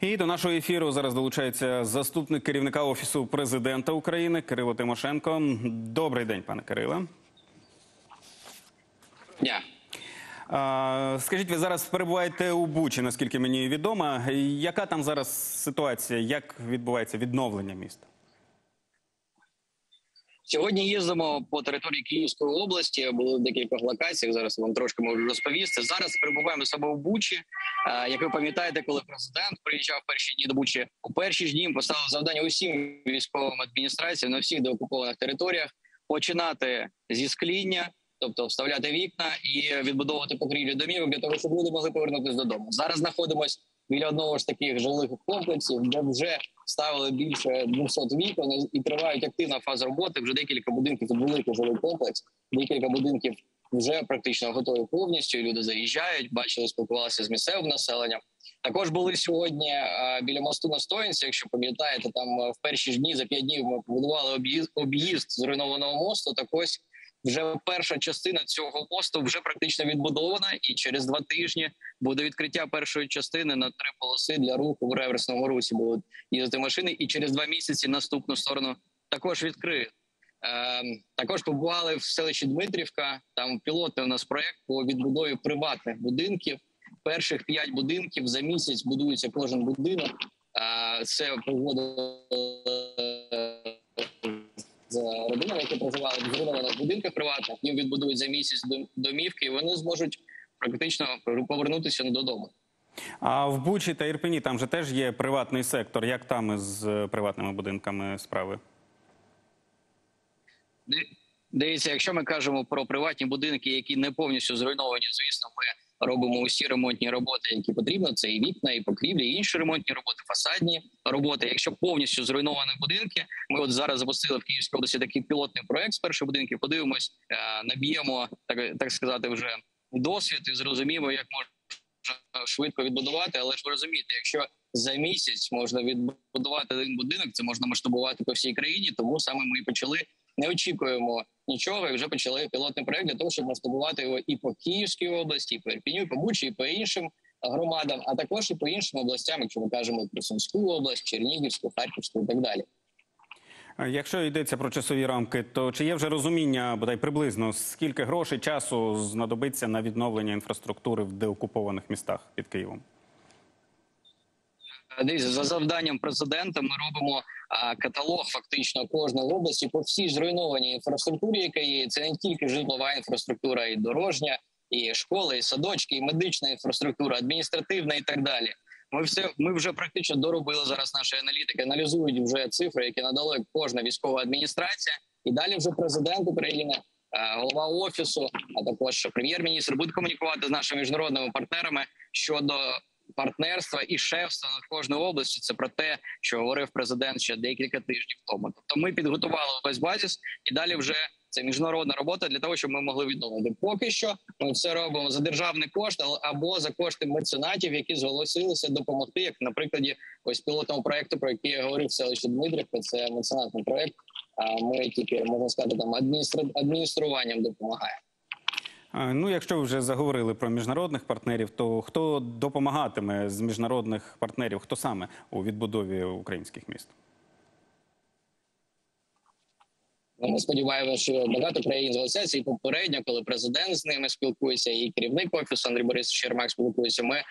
І до нашого ефіру зараз долучається заступник керівника офісу президента України Кирило Тимошенко. Добрий день, пане Кириле. Yeah. Скажіть, ви зараз перебуваєте у Бучі, наскільки мені відомо. Яка там зараз ситуація? Як відбувається відновлення міста? Сьогодні їздимо по території Київської області. Були в декількох локаціях. Зараз вам трошки можу розповісти. Зараз перебуваємо собою в Бучі. Як ви пам'ятаєте, коли президент приїжджав перші дні до Бучі, у перші ж дні поставив завдання усім військовим адміністраціям на всіх деокупованих територіях починати зі скління, тобто вставляти вікна і відбудовувати покрівлі домівок для того, щоб люди могли повернутися додому. Зараз знаходимося біля одного ж таких жилих комплексів, де вже ставили більше 200 вікон і тривають активна фаза роботи. Вже декілька будинків це великий жилий комплекс. Декілька будинків вже практично готові повністю. Люди заїжджають, бачили, спілкувалися з місцевим населенням. Також були сьогодні е, біля мосту на Стоїнці. Якщо пам'ятаєте, там е, в перші ж дні за п'ять днів ми побудували об'їзд об'їзд зруйнованого мосту. Так ось вже перша частина цього мосту вже практично відбудована, і через два тижні буде відкриття першої частини на три полоси для руху в реверсному русі. Будуть їздити машини, і через два місяці наступну сторону також відкриють. Ем, також побували в селищі Дмитрівка. Там пілотний у нас проект по відбудові приватних будинків. Перших п'ять будинків за місяць будується кожен будинок. Е, Це погодило з родинами, які проживали в зруйнованих будинках приватних. Їм відбудують за місяць домівки, і вони зможуть практично повернутися додому. А в Бучі та Ірпені там же теж є приватний сектор. Як там із е, приватними будинками справи? Дивіться, якщо ми кажемо про приватні будинки, які не повністю зруйновані, звісно, ми робимо усі ремонтні роботи, які потрібно. Це і вікна, і покрівлі, і інші ремонтні роботи, фасадні роботи. Якщо повністю зруйновані будинки, ми от зараз запустили в Київській області такий пілотний проект з перших будинків. Подивимось, е, наб'ємо так, так сказати, вже досвід і зрозуміємо, як можна швидко відбудувати. Але ж ви розумієте, якщо за місяць можна відбудувати один будинок, це можна масштабувати по всій країні. Тому саме ми почали. Не очікуємо нічого, і вже почали пілотний проект для того, щоб масштабувати його і по Київській області, і по Ірпіню, і по Бучі, і по іншим громадам, а також і по іншим областям, якщо ми кажемо про Сумську область, Чернігівську, Харківську і так далі. Якщо йдеться про часові рамки, то чи є вже розуміння, бодай приблизно, скільки грошей часу знадобиться на відновлення інфраструктури в деокупованих містах під Києвом? Дивіться, за завданням президента ми робимо а, каталог фактично кожної області по всій зруйнованій інфраструктурі, яка є. Це не тільки житлова інфраструктура, і дорожня, і школи, і садочки, і медична інфраструктура, адміністративна і так далі. Ми все ми вже практично доробили зараз. Наші аналітики аналізують вже цифри, які надала кожна військова адміністрація, і далі вже президент України. е, Голова офісу, а також прем'єр-міністр будуть комунікувати з нашими міжнародними партнерами щодо партнерства і шефства над кожною областю. Це про те, що говорив президент ще декілька тижнів тому. Тобто, ми підготували весь базіс, і далі вже це міжнародна робота для того, щоб ми могли відновити. Поки що ми все робимо за державний кошт або за кошти меценатів, які зголосилися допомогти, як на прикладі ось пілотного проекту, про який я говорив в селищі Дмитрівка. Це меценатний проект. А ми тільки можна сказати, там адмініструванням допомагаємо. А, Ну, якщо ви вже заговорили про міжнародних партнерів, то хто допомагатиме з міжнародних партнерів? Хто саме у відбудові українських міст? Ну, Ми сподіваємося, що багато країн зголосяться і попередньо, коли президент з ними спілкується, і керівник офісу Андрій Борисович Чермак спілкується. Ми е,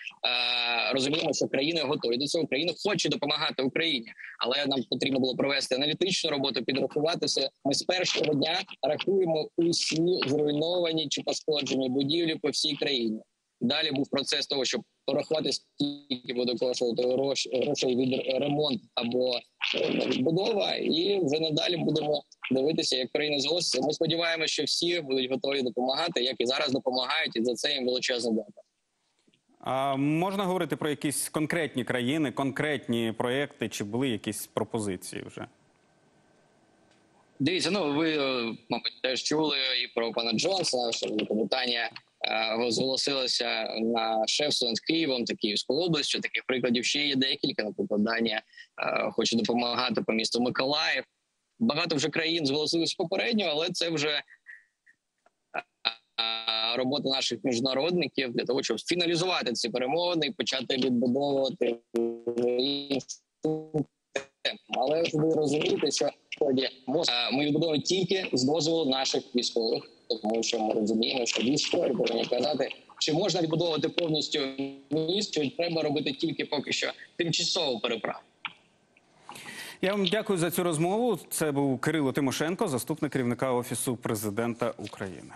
розуміємо, що країни готові до цього. Країна хоче допомагати Україні, але нам потрібно було провести аналітичну роботу, підрахуватися. Ми з першого дня рахуємо усі зруйновані чи пошкоджені будівлі по всій країні. Далі був процес того, щоб порахувати, скільки буде коштувати грош- грошей від ремонт або е, відбудова, і вже надалі будемо дивитися, як країна зголоситься. Ми сподіваємося, що всі будуть готові допомагати, як і зараз допомагають, і за це їм величезна дяка. А можна говорити про якісь конкретні країни, конкретні проекти, чи були якісь пропозиції вже? Дивіться, ну ви е, мабуть теж чули і про пана Джонсона, що Великобританія е, зголосилася на шефство над Києвом та Київською областю. Таких прикладів ще є декілька. Наприклад, Данія е, хоче допомагати по місту Миколаїв. Багато вже країн зголосились попередньо, але це вже робота наших міжнародників для того, щоб фіналізувати ці перемовини і почати відбудовувати. Але ви розумієте, що ми відбудовуємо тільки з дозволу наших військових, тому що ми розуміємо, що військові повинні казати, чи можна відбудовувати повністю міст, чи треба робити тільки поки що тимчасову переправу. Я вам дякую за цю розмову. Це був Кирило Тимошенко, заступник керівника офісу президента України.